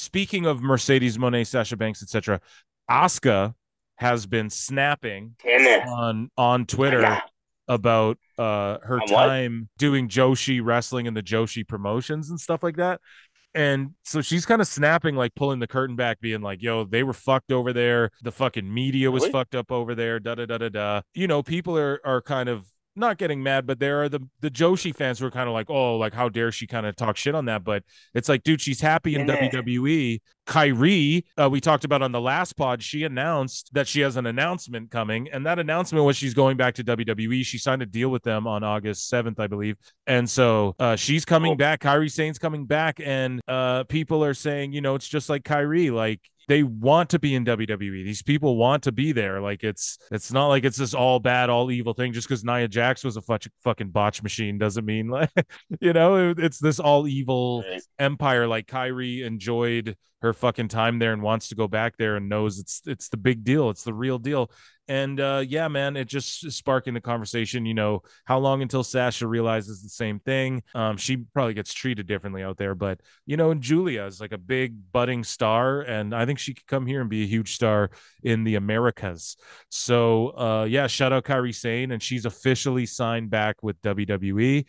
speaking of Mercedes Moné, Sasha Banks, etc., Asuka has been snapping on on Twitter Yeah. about uh her time doing Joshi wrestling and the Joshi promotions and stuff like that. And so she's kind of snapping, like pulling the curtain back, being like, yo, they were fucked over there. The fucking media was Really? fucked up over there. Da da da da da. You know, people are are kind of not getting mad, but there are the the Joshi fans who are kind of like, oh, like how dare she kind of talk shit on that? But it's like, dude, she's happy in Yeah. WWE. Kairi, uh, we talked about on the last pod, she announced that she has an announcement coming, and that announcement was she's going back to WWE. She signed a deal with them on August seventh, I believe, and so uh, she's coming Cool. back. Kairi Sane's coming back, and uh, people are saying, you know, it's just like Kairi, like they want to be in WWE. These people want to be there. Like it's it's not like it's this all bad, all evil thing. Just because Nia Jax was a fuck, fucking botch machine doesn't mean like you know it- it's this all evil empire. Like Kairi enjoyed her fucking time there and wants to go back there and knows it's it's the big deal. It's the real deal. And uh, yeah, man, it just sparking the conversation. You know, how long until Sasha realizes the same thing? Um, she probably gets treated differently out there, but you know, and Giulia is like a big budding star, and I think she could come here and be a huge star in the Americas. So uh, yeah, shout out Kairi Sane, and she's officially signed back with WWE.